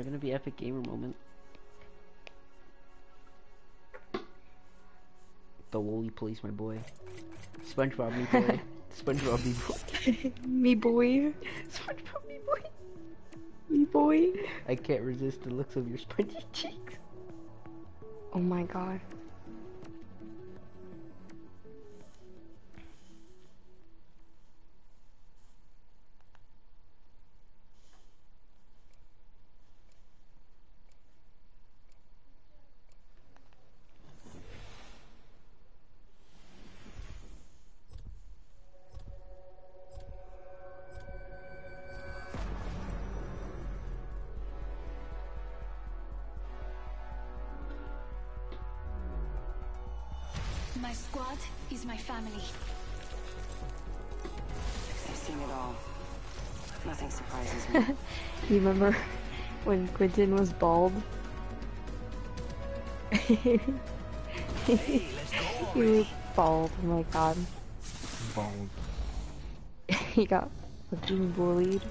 We're gonna be epic gamer moment. The Loli police, my boy. SpongeBob, me boy. SpongeBob, me boy. me boy. SpongeBob, me boy. Me boy. I can't resist the looks of your spongy cheeks. Oh my god. Remember when Quentin was bald? he was bald, oh my god. Bald. he got fucking bullied.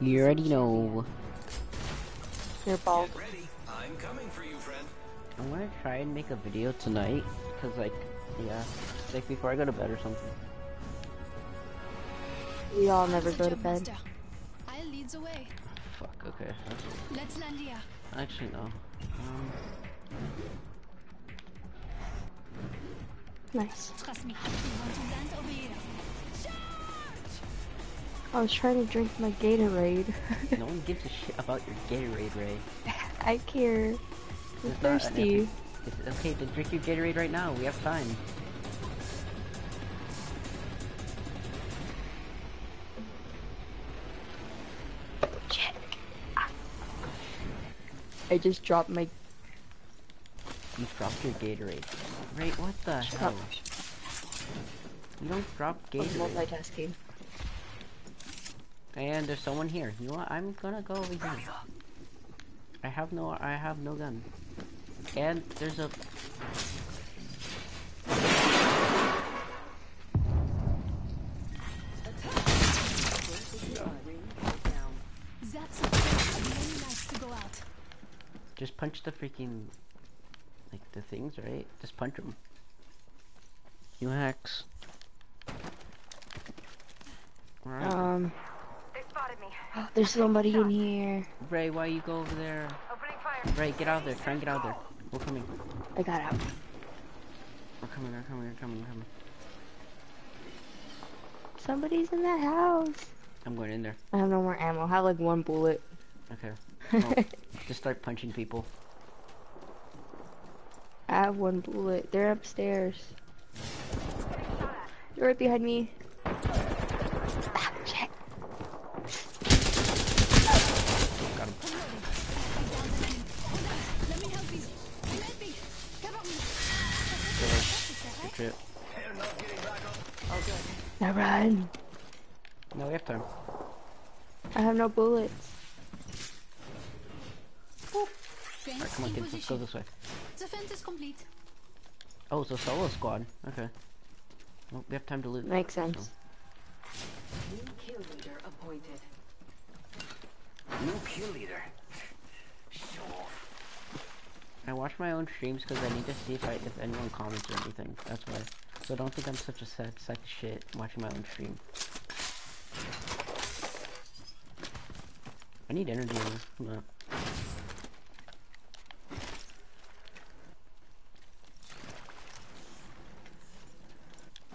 You already know. You're bald. Ready? I'm coming for you, friend. I'm gonna try and make a video tonight, cause like, yeah, like before I go to bed or something. We all never go to bed. I'll lead the way. Fuck. Okay. Let's land here. Actually, no. Um, Nice. Trust me. We want to land over here. I was trying to drink my Gatorade. no one gives a shit about your Gatorade, Ray. I care. I'm It's thirsty. epic- It's okay to drink your Gatorade right now. We have time. I just dropped my You dropped your Gatorade. Ray, what the Shut hell? up. You don't drop Gatorade. I was Gatorade. multitasking. And there's someone here. You know what? I'm gonna go over here. I have no. I have no gun. And there's a. punch the freaking. Like the things, right? Just punch them. You hacks. Alright. Um, They spotted me. there's somebody in here. Ray, why you go over there? Opening fire. Ray, get out of there. Try and get out of there. We're coming. I got out. We're coming. We're coming. We're coming. We're coming. Somebody's in that house. I'm going in there. I have no more ammo. I have like one bullet. Okay. Well, just start punching people. I have one bullet. They're upstairs. They're right behind me. Ah, shit. Got him. Let me help you. Let me. Cover me. Good trip. They're not getting back up. Now run. No, we have time. I have no bullets. Fence Alright, come on, in kids. Let's go this way. The fence is complete. Oh, so solo squad. Okay. Well, we have time to loot. Makes sense. New kill leader appointed. New kill leader. Show off. I watch my own streams because I need to see if I if anyone comments or anything. That's why. So don't think I'm such a sad sack of shit watching my own stream. I need energy. in this. No.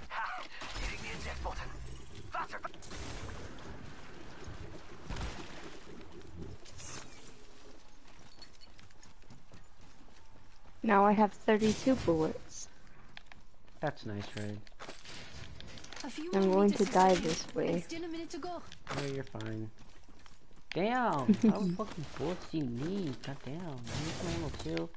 Ha! Hitting the eject button. Faster. Now I have 32 bullets. That's nice, right? I'm going meters to die this way. this way. And still a minute to go. Oh, you're fine. Damn! How fucking bullets do you need? God damn. I need some ammo too.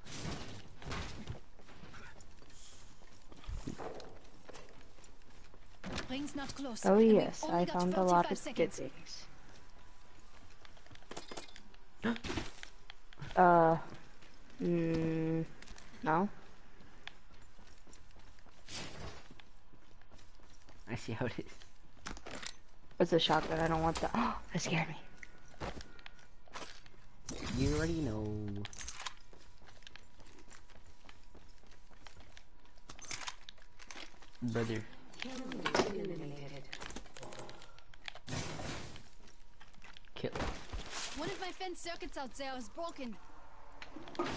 Ring's not close. Oh yes, I found a lot 45 of good things. uh, mm, no. I see how it is. It's a shotgun. I don't want that. Oh, that scared me. You already know. Brother. Kill. One of my fence circuits out there is broken.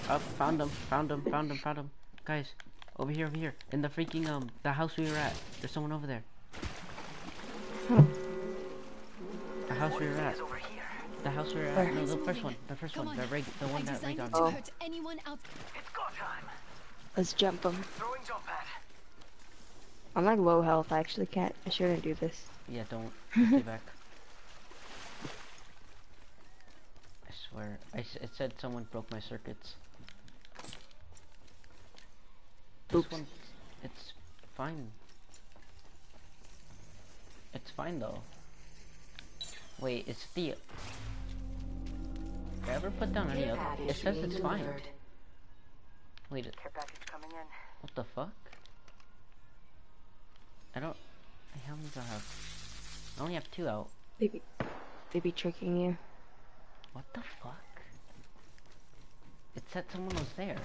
Up, found him, found him, found him, found him. Guys, over here, over here. In the freaking, um, the house we were at. There's someone over there. The house we were at. Over here. The house we were at. No, the first one. The first one. The rig, the one that designed rig it on. to Oh. hurt anyone out. It's go time. Let's jump him. Throwing jump pad. I'm like low health. I actually can't. I shouldn't do this. Yeah, don't. Stay back. Swear. I s it said someone broke my circuits. This one, it's fine. It's fine though. Wait, it's the. Did I ever put down any of it? says it's fine. Wait, Care package coming in. what the fuck? I don't. How many do I have? I only have two out. They be, they be tricking you. What the fuck? It said someone was there.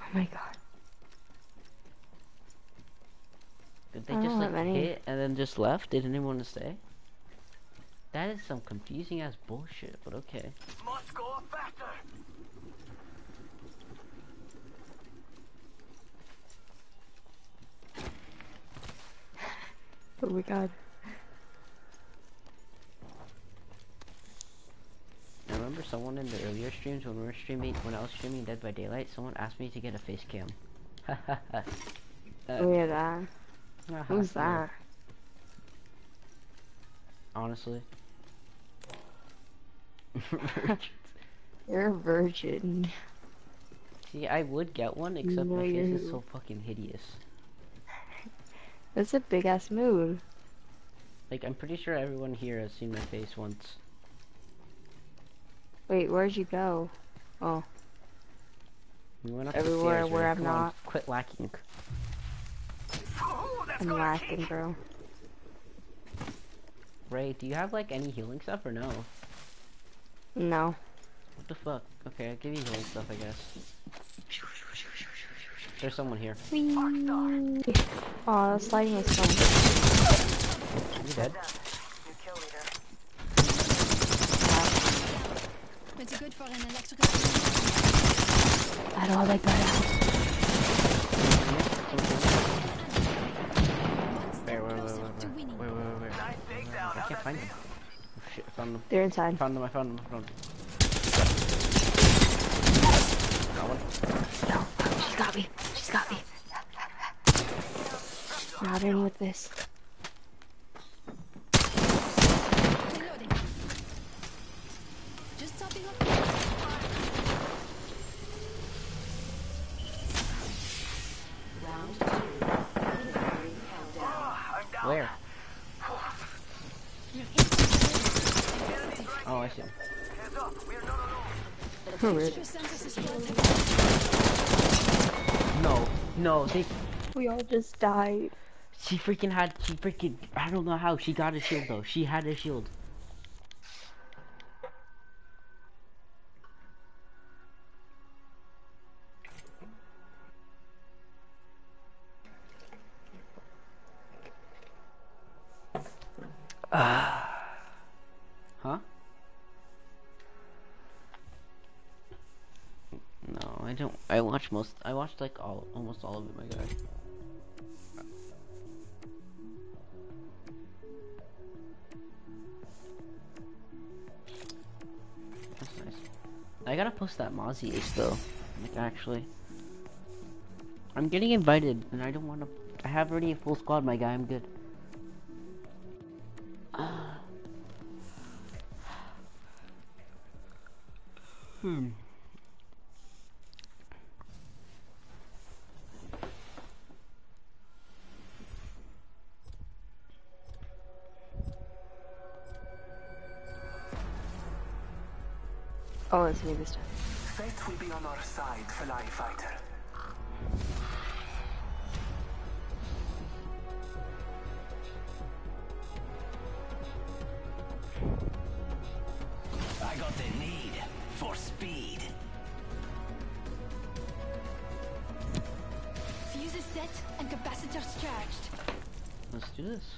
Oh my god. Did they just like any. hit and then just left? They didn't even want to stay? That is some confusing ass bullshit, but okay. Must go faster. Oh my god. I remember someone in the earlier streams when we were streaming, when I was streaming Dead by Daylight, someone asked me to get a face cam. Oh yeah, that. Who's that? Honestly. You're a virgin. See, I would get one, except No, my face is you're- so fucking hideous. That's a big ass mood. Like, I'm pretty sure everyone here has seen my face once. Wait, where'd you go? Oh, We went up Everywhere the stairs, where Ray. I'm Come on, not. quit lacking. Ooh, that's I'm gonna lacking, bro. Ray, do you have like any healing stuff or no? No. What the fuck? Okay, I'll give you healing stuff, I guess. There's someone here. Whee! Aw, that sliding is fun. You dead? New kill leader. Pretty good for an electrical. That all they got out. Wait, wait, wait, Closer wait, to wait, winning. wait, wait, wait, wait. Nice takedown. I How'd can't that find them. feel? Oh, shit, I found them. They're I inside. found them, I found them, I found them. Got one. No, she's got me. She's got me. Not in with this. Reloading. Just topping up. Ah, I'm down. Where? You're instantly Oh, I see him. Heads up. We're not alone. Rude. Extra sensors is spotted. No, no, they. We all just died. She freaking had. She freaking. I don't know how. She got a shield though. She had a shield. Most. I watched like all, almost all of it, my guy. That's nice. I gotta post that Mozzie ace though. Like actually, I'm getting invited, and I don't want to. I have already a full squad, my guy. I'm good. hmm. Oh, it's me this time. Fate will be on our side, Fly Fighter. I got the need for speed. Fuses set and capacitors charged. Let's do this.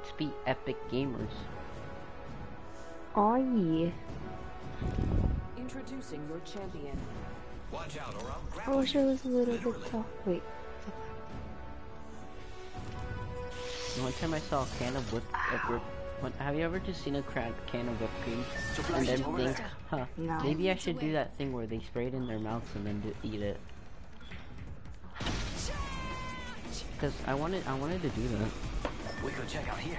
Let's be epic gamers. Oh yeah. Introducing your champion. Watch out, or I'll grab I wish I was a little bit tall. Wait. One time I saw a can of whip, of whip one, have you ever just seen a crack can of whipped cream and then think, huh, No. maybe I should do that thing where they spray it in their mouths and then do, eat it. Cause I wanted, I wanted to do that. We go check out here.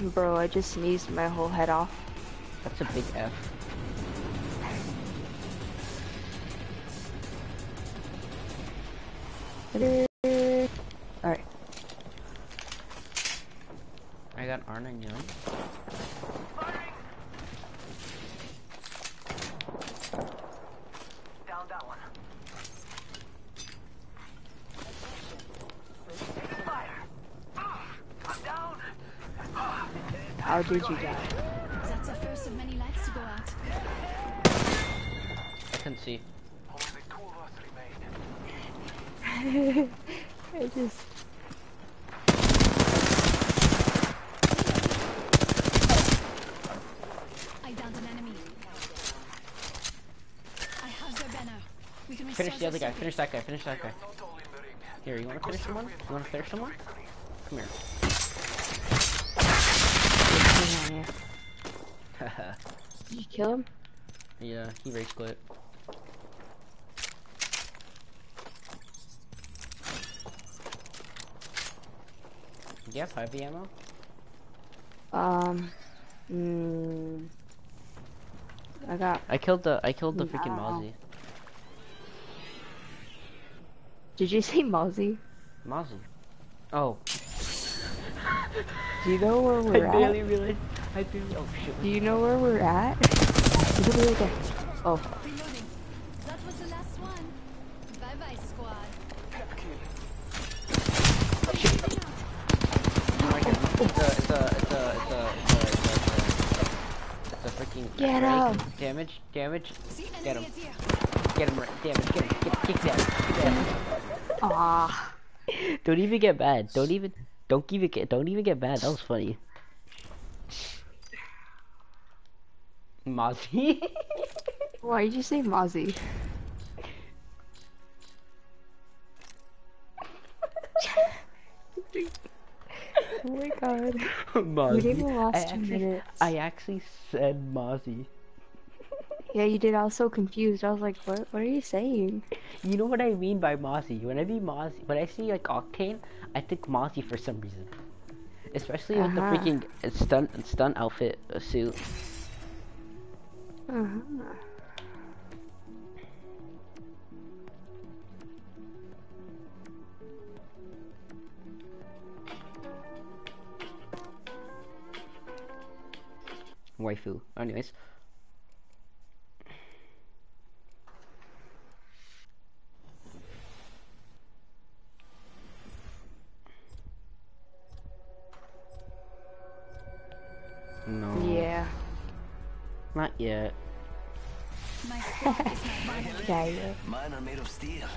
Bro, I just sneezed my whole head off. That's a big F. Alright. I got Arna Young. Down that one. Fire. Ah, I'm down. How did you die? That's the first of many lights to go out. I can't see. Only two of us remain. I just. I downed an enemy. I have their banner. We can Finish the other guy. Finish that guy. Finish that guy. Not all in the ring. Here, you wanna finish someone? You wanna finish someone? Come here. Haha. Did you kill him? yeah, he rage quit. Do you have heavy ammo? Um. Mm, I got. I killed the I killed the Mm, freaking. Mozzie. Did you say Mozzie? Mozzie. Oh, Do you know where we're barely at? realized. I barely. Oh shit. Do you know where we're at? Look at right there. Oh, Reloading. That was the last one. Bye bye, squad. My. It's a it's a it's a it's a it's a it's a, it's a freaking Get him. Damage, damage. Get him. Get him right. Damage. Get him. Get, kick that. Kick that. ah. Don't even get mad. Don't even. Don't even get. Don't even get mad. That was funny. Mozzie. Why did you say Mozzie? oh my god. Mozzie. did the last I actually. I actually said Mozzie. Yeah, you did. I was so confused. I was like, what, what are you saying? You know what I mean by Mozzie? When I mean Mozzie, when I see like Octane, I think Mozzie for some reason. Especially with the Uh-huh. freaking uh, stunt stunt outfit uh, suit. Uh-huh. Waifu. Anyways. Yet. My spirit is not mine. Yeah, yeah. Mine are made of steel.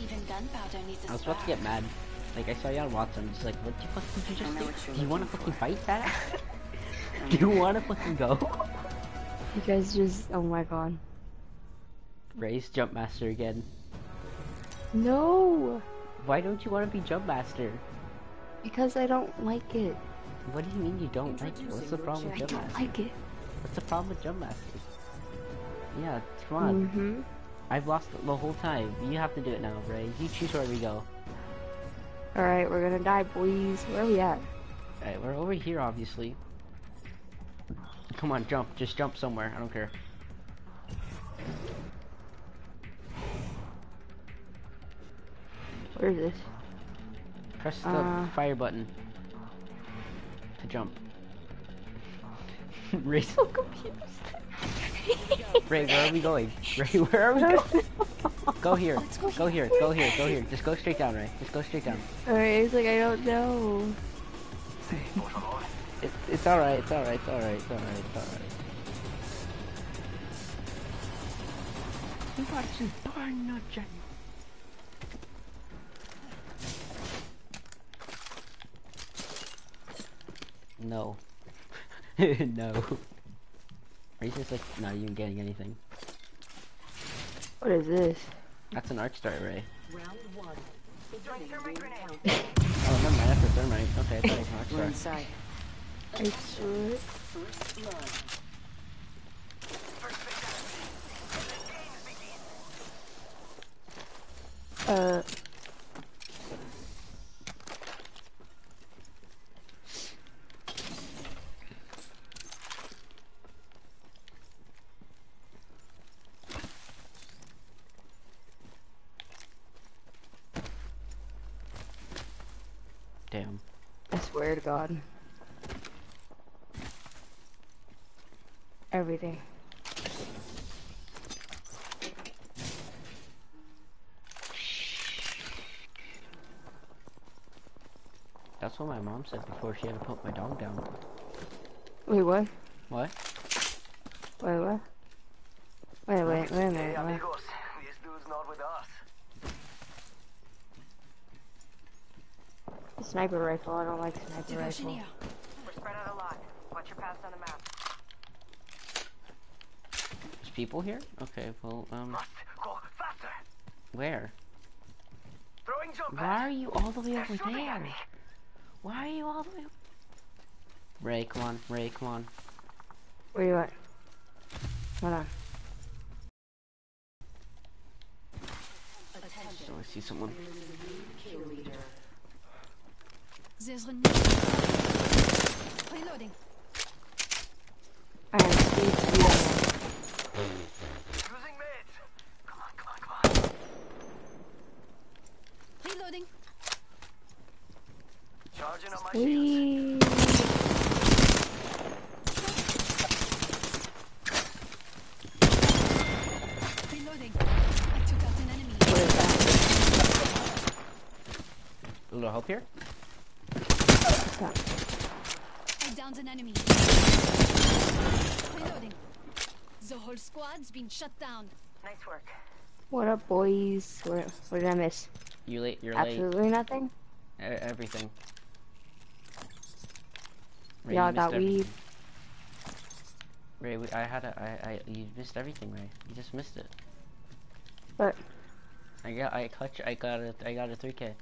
Even gunpowder needs a I was about to get mad. Like I saw you on Wattson, I'm just like, what the fuck did you just do? you're Do you wanna looking fucking fight that? do you wanna fucking go? You guys just, oh my god. Raise Jump Master again. No! Why don't you wanna be Jump Master? Because I don't like it. What do you mean you don't like it? What's the problem with I Jump don't Master? like it. What's the problem with Jump Master? Yeah, come on. Mm-hmm. I've lost the whole time. You have to do it now, Ray. You choose where we go. Alright, we're gonna die, boys. Where are we at? Alright, we're over here, obviously. Come on, jump. Just jump somewhere. I don't care. Where is this? Press the Uh. fire button to jump. Ray's so confused. Ray, where are we going? Ray, where are we going? go here. Go here. Go here. Go here. Just go straight down, Ray. Just go straight down. Alright, it's like I don't know. por. It's it's alright, it's alright, it's alright, it's alright, it's alright. You watching Barn Nut Giant? No. no. Are you just like not even getting anything? What is this? That's an arc star ray. Throwing thermite grenade. Oh, never mind, that's a thermite. Okay, I thought it was an arc We're star. inside. I swear. Uh. Damn. I swear to God. Everything. That's what my mom said before she had to put my dog down. Wait, what? What? Wait, what? Wait, wait, wait a Hey, minute. What? amigos. This dude's not with us. Sniper rifle. I don't like sniper Diversion rifle. here. We're spread out a lot. Watch your paths on the map. There's people here? Okay, well, um, Must go faster. where? Throwing jump Why are you all the way over there? Why are you all the way? Ray, come on, Ray, come on. Where you at? Hold on. So I see someone. There's a Reloading. I am speed speed on Using meds. Come on, come on, come on. Reloading. Charging on my that. shields. Reloading. I took out an enemy. Where is that? A little help here? What's that? I downed an enemy. Reloading. The whole squad's been shut down. Nice work. What up, boys? What, what did I miss? You late? You're late. Absolutely nothing. E- everything. Ray, Y'all got everything. weed. Ray, we, I had a, I, I, you missed everything, Ray. You just missed it. But I got, I cut, you- I got a, I got a 3k.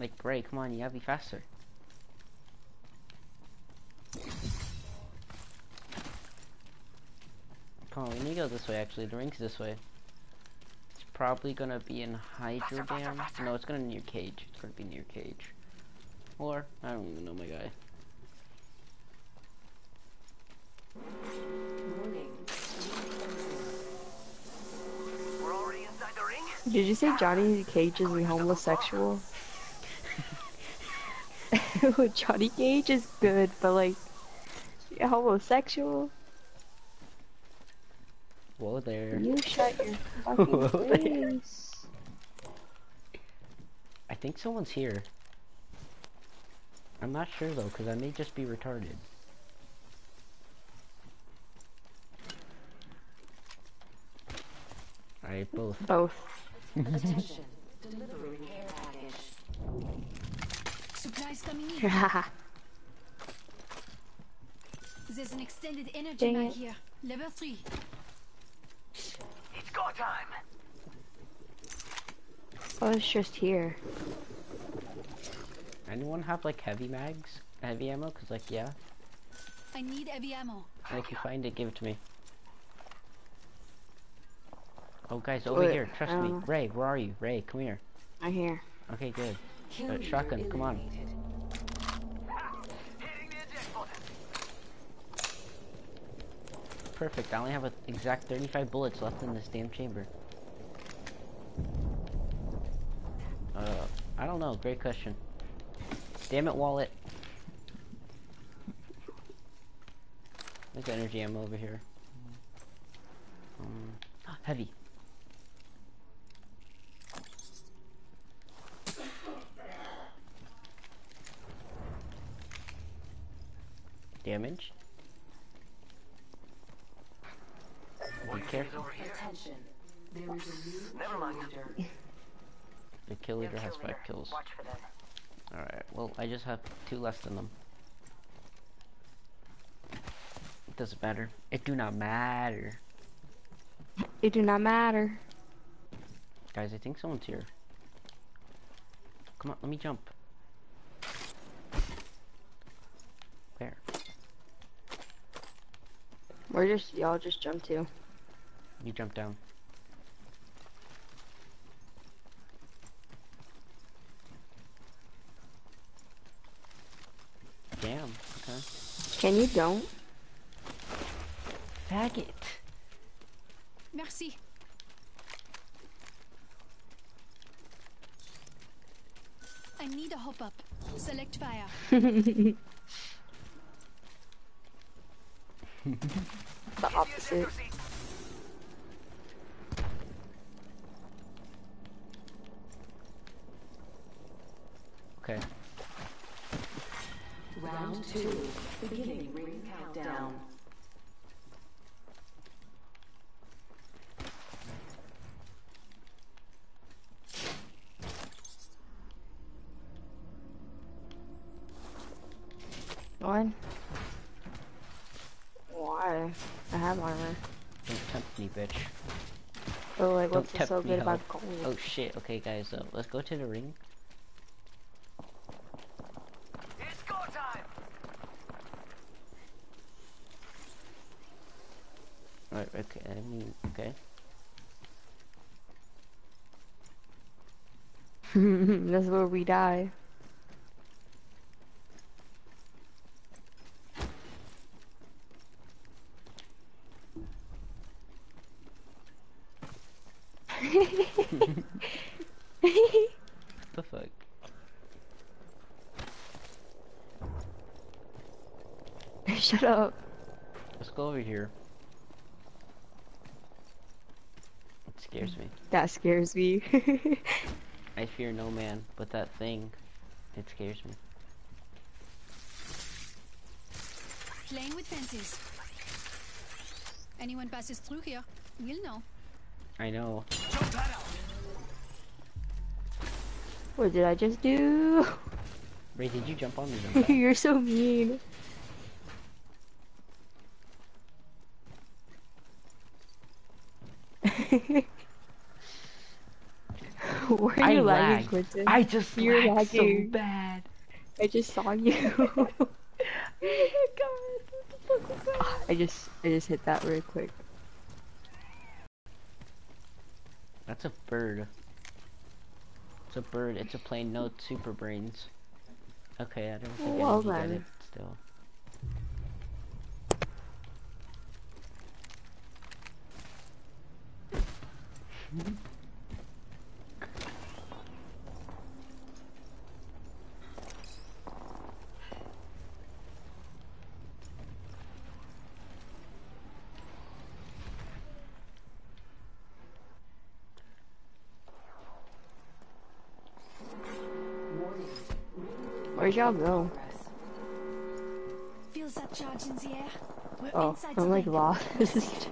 Like, Ray, come on, you gotta be faster. Come on, we need to go this way, actually. The ring's this way. It's probably gonna be in Hydro Dam. No, it's gonna be near Cage. It's gonna be near Cage. Or, I don't even know my guy. We're already inside the ring. did you say Johnny Cage is a homosexual? Johnny Cage is good, but like homosexual? Whoa there. You shut your Whoa fucking face. I think someone's here. I'm not sure though, because I may just be retarded. Alright, both. Both. Attention. Delivery care package. Supplies coming in. There's an extended energy Dang mag it. here. Level 3. It's go time. oh, it's just here. Anyone have like heavy mags? Heavy ammo? Cause like, yeah. I need heavy ammo. And if you find it, give it to me. Oh guys, over Wait, here, trust I me. Ray, where are you? Ray, come here. I'm here. Okay, good. Uh, shotgun, come on. perfect. I only have an exact 35 bullets left in this damn chamber. Uh, I don't know. Great question. Damn it, wallet. There's energy ammo over here. Um, heavy. Damage. The kill leader New has kill five leader. kills. Watch for them. Alright, well, I just have two less than them. It doesn't matter. It do not matter. It do not matter. Guys, I think someone's here. Come on, let me jump. Where? We're just y'all just jump to. You jump down. Damn, okay. Can you don't? Faggot! Merci. I need a hop up. Select fire. the opposite. ejector seat. Okay. Round two. Beginning ring countdown. What? Why? I have armor. Don't tempt me, bitch. But like, Don't what's tempt so good hoe. about gold? Oh shit, okay guys, uh, let's go to the ring. It's go time. Right, okay, I mean, okay. That's where we die. The fuck? Shut up. Let's go over here. It scares me. That scares me. I fear no man, but that thing, it scares me. Playing with fences. Anyone passes through here, we'll know. I know. Jump that out. what did I just do? Ray, did you jump on me? You're so mean. Where are I you lagging, lagged. Quentin? I just You're lagged so bad. I just saw you. I just I just hit that real quick. That's a bird. It's a bird. It's a plane note super brains. Okay, I don't think Well I get it still. Where'd y'all go? Feels that charge in the air. We're Oh, I'm like lost.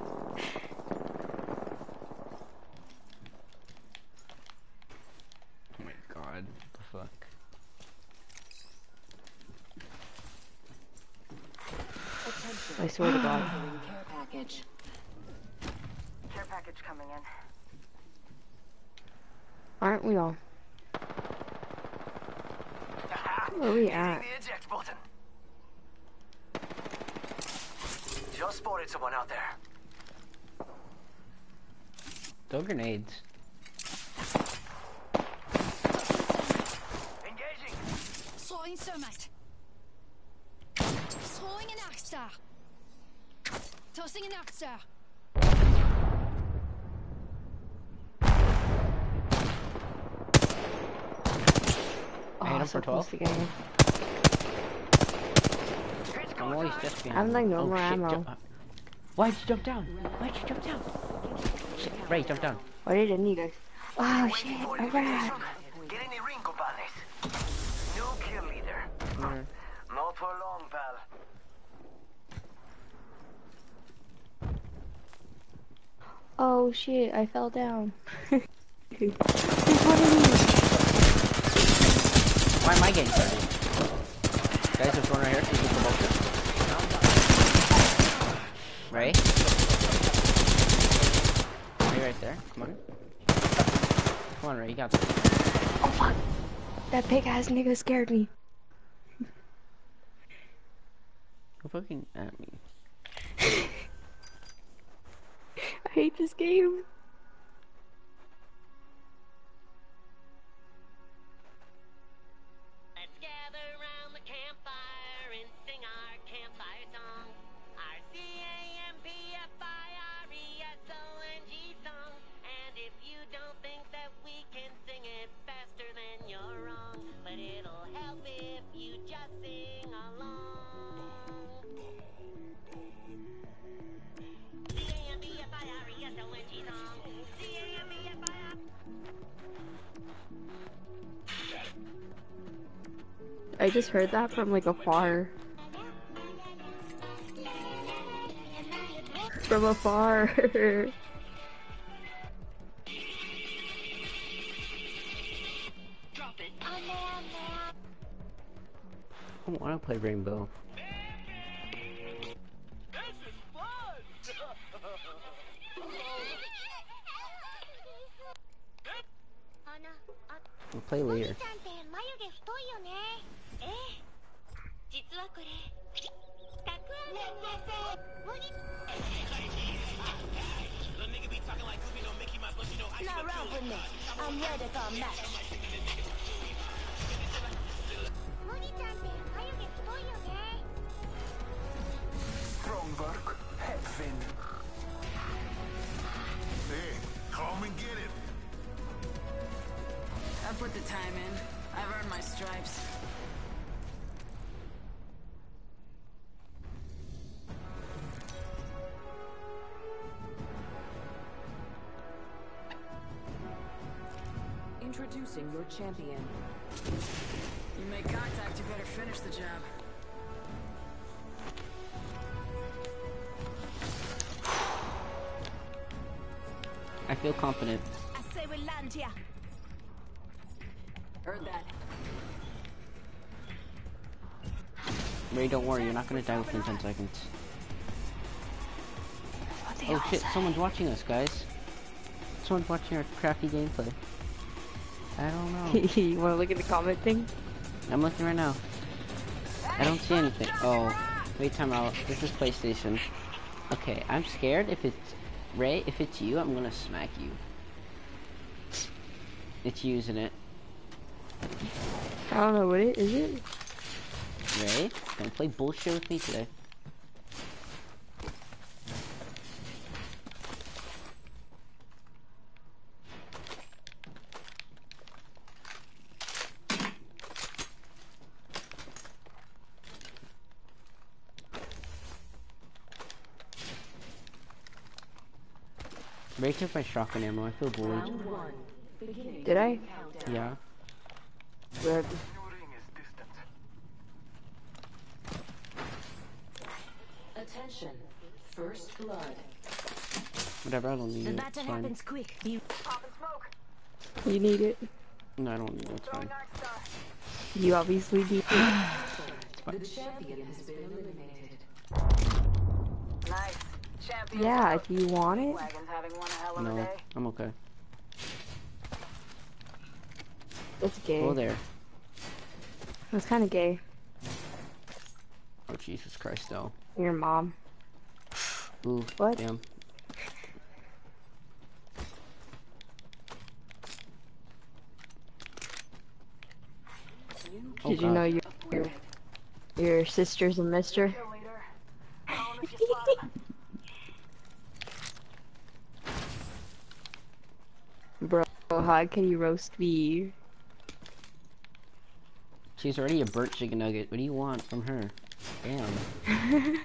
Oh my god, what the fuck? I swear to God. Ring care package. Care package coming in. Aren't we all? Aha. Where are we Hitting at? the eject button. Just spotted someone out there. Throw grenades. Engaging. Throwing thermite. Throwing an arc star. Tossing an arc star. I hit him Oh, for so 12. close to I'm always just behind. I'm like him. no oh, more shit, ammo. jump- uh, Why'd you jump down? Why'd you jump down? Shit, Ray, jump down. Why did I need us? Oh Waiting shit! for Alright. invitation. Get in the ring, compadres. New kill leader. Come here. Not for long, pal. Oh shit, I fell down. There's one. Why am I getting started? Guys, there's one right here. Can you get the vulture? Ray? Ray right there. Come on. Come on, Ray. You got this. Oh fuck. That big ass nigga scared me. Fucking at me. I hate this game. I just heard that from like afar. From afar. I want to play Rainbow. Count with. I'm ready for a match. Strong work, Headfin. Hey, come and get it. I put the time in. I've earned my stripes. Champion. You make contact, you better finish the job. I feel confident. I say we land here. Heard that. Ray, don't worry. You're not gonna die within 10 seconds. Oh shit, someone's watching us, guys. Someone's watching our crafty gameplay. I don't know. you wanna look at the comment thing? I'm looking right now. I don't see anything. Oh, wait, time out. This is PlayStation. Okay, I'm scared. If it's Ray, if it's you, I'm gonna smack you. It's using it. I don't know what it is it? Ray, don't play bullshit with me today. Took my shotgun ammo. I feel bullied. Round one. Beginning Did I? Yeah. Where- New ring is distant. Attention. First blood. Whatever. I don't need The it. battle It's fine. happens quick. You You need it. No, I don't need it. It's fine. You obviously need it. The champion has been eliminated. Nice. Champion. Yeah, if you want it. Wagon's having one hell of a No. I'm okay. That's gay. Go there. That's kind of gay. Oh Jesus Christ, no. Your mom. Ooh, What? damn. Oh, Did you God. know your your, your sister's a mister? Kill leader. Call him if you spot him. Bro, how can you roast me? She's already a burnt chicken nugget. What do you want from her? Damn.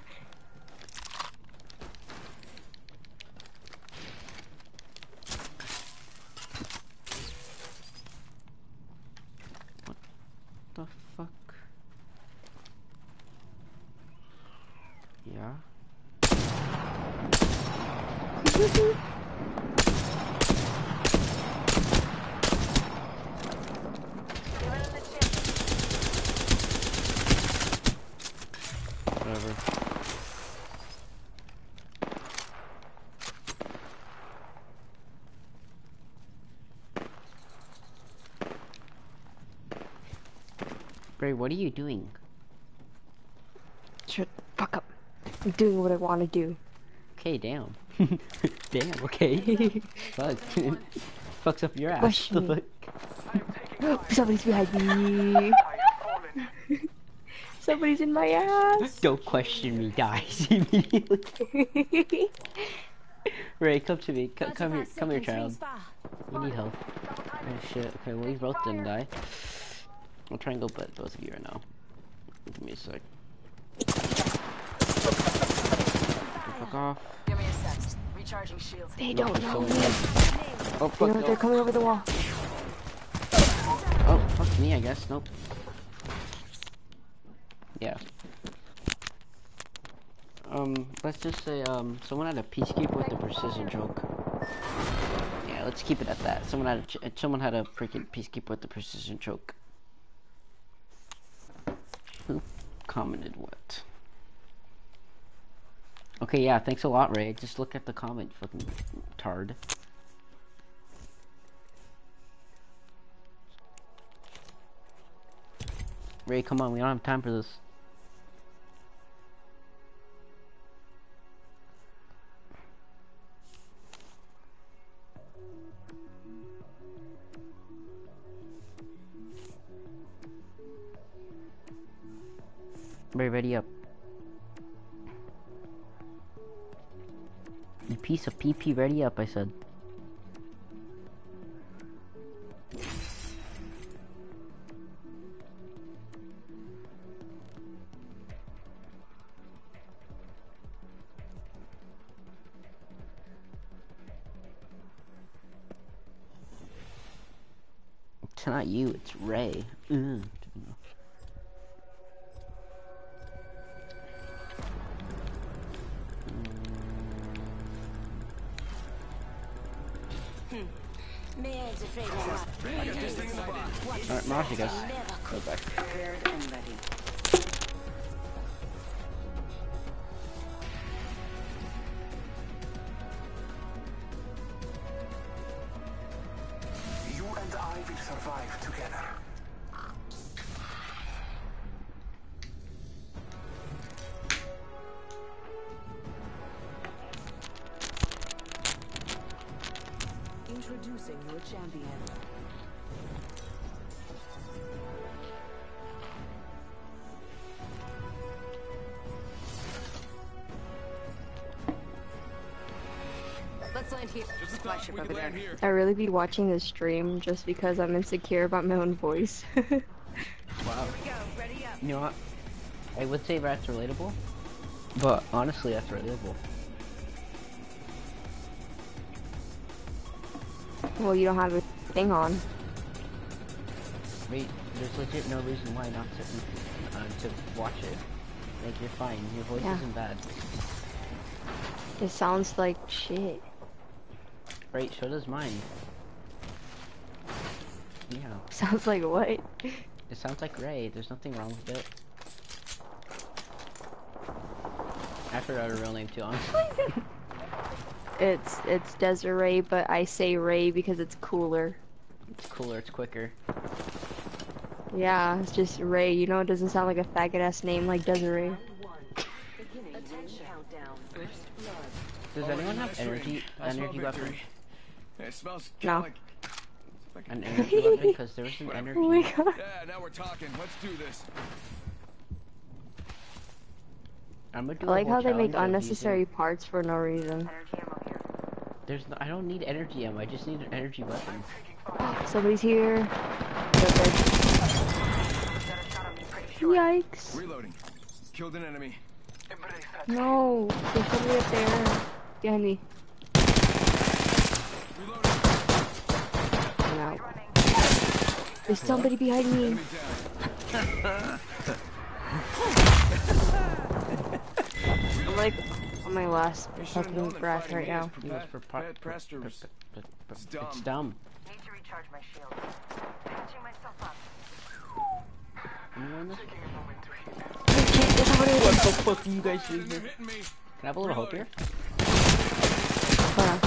What the fuck? Yeah. Ray, what are you doing? Shut the fuck up. I'm doing what I want to do. Okay, damn. damn, okay. Fuck. Fucks up your ass. Question The fuck? Somebody's behind me. I have fallen. Somebody's in my ass. Don't question me, guys. Immediately. Ray, come to me. Come, come here, come here, child. You need help. Oh shit. Okay, well you both didn't die. I'll try and go bet both of you right now. Give me a sec. Fuck off. Give me a sec. Recharging shields. They don't know me. Oh You fuck know what? no. They're coming over the wall. Oh, fuck me, I guess. Nope. Yeah. Um, let's just say, um, someone had a peacekeeper with the precision choke. Yeah, let's keep it at that. Someone had a, ch- someone had a freaking peacekeeper with the precision choke. Who commented what? Okay, yeah, thanks a lot, Ray. Just look at the comment, fucking tard. Ray, come on, we don't have time for this. Ray, ready up. You piece of PP, ready up, I said. It's not you, it's Ray. What Alright, Marsh, I guess. never Go back. Prepared and ready. You and I will survive together. Introducing your champion. Here. Supply ship over there. I really be watching this stream just because I'm insecure about my own voice. Wow. You know what? I would say that's relatable, but honestly, that's relatable. well, you don't have a thing on. Wait, there's legit no reason why not to, uh, to watch it. Like, you're fine. Your voice Yeah. isn't bad. It sounds like shit. Right, so does mine. Yeah, Sounds like what? it sounds like Ray. There's nothing wrong with it. I forgot her real name too, honestly. It's it's Desiree, but I say Ray because it's cooler. it's cooler, it's quicker. Yeah, it's just Ray. You know, it doesn't sound like a faggot ass name like Desiree. Attention. Countdown. First blood. Does anyone have energy energy victory. Weapon? It smells No. like, like An energy weapon? Because there was an energy. Oh my god. Yeah, now we're talking. Let's do this. I'm gonna do I a like whole how they make unnecessary using- parts for no reason. There's no, I don't need energy ammo. I just need an energy weapon. Somebody's here. Yikes. Reloading. Killed an enemy. No, there's somebody up there. Behind me. Reloading. I'm out. There's somebody behind me. I'm like on my last You should've known fucking breath right now. It's It's dumb. dumb. Need to recharge my shield. Patching myself up. Anyone this? There's somebody over What the fuck are you guys doing here? Can I have a little hope here? Hold on.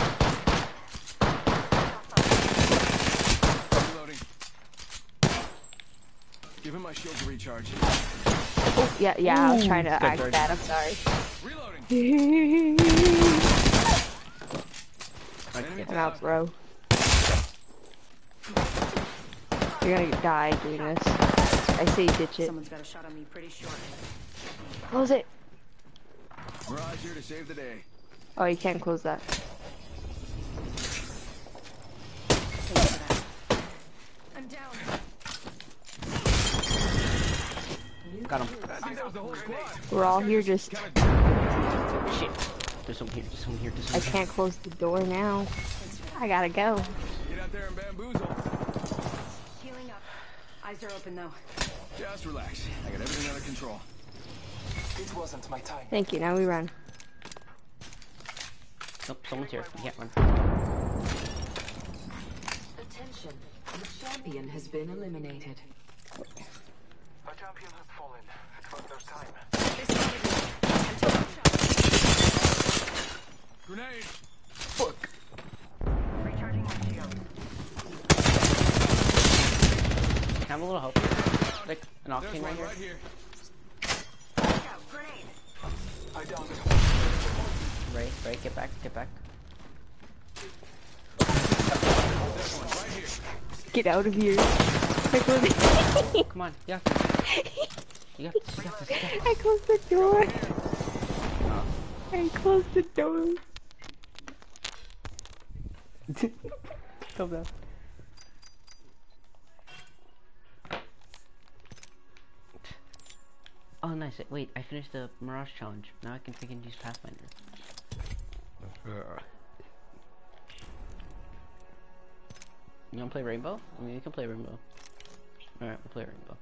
Reloading. My shield to recharge. Oh, yeah, yeah, I was trying to good act bird. bad, I'm sorry. Reloading. Enemy I'm out, bro. You're gonna die doing this. I say ditch it. Someone's got a shot on me pretty shortly. Close it. Mirage here to save the day. Oh, you can't close that. I'm down. Got him. I think that was the whole squad. We're all here just... Shit. There's someone here. There's someone here. There's I someone here. can't close the door now. I gotta go. Get out there and bamboozle. Healing up. Eyes are open though. Just relax. I got everything under control. It wasn't my time. Thank you, now we run. Nope, someone's here. You can't run. Attention. The champion has been eliminated. A champion has fallen. It was their time. Grenade. Fuck. Recharging my shield. Can I have a little help? Like an octane right one here? right here. I downed it. Ray, Ray, get back, get back. There's one right here. Get out of here. I closed it. Come on, yeah. You got you got this, you got this. I closed the door. I closed the door. Come down. Oh, nice. Wait, I finished the Mirage challenge. Now I can freaking use Pathfinder. You wanna play Rainbow? I mean, you can play Rainbow. Alright, we'll play Rainbow.